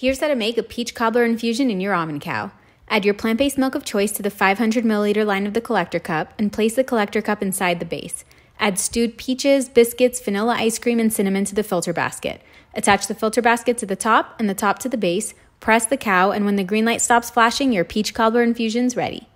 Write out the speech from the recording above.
Here's how to make a peach cobbler infusion in your almond cow. Add your plant based milk of choice to the 500 milliliter line of the collector cup and place the collector cup inside the base. Add stewed peaches, biscuits, vanilla ice cream, and cinnamon to the filter basket. Attach the filter basket to the top and the top to the base. Press the cow, and when the green light stops flashing, your peach cobbler infusion's ready.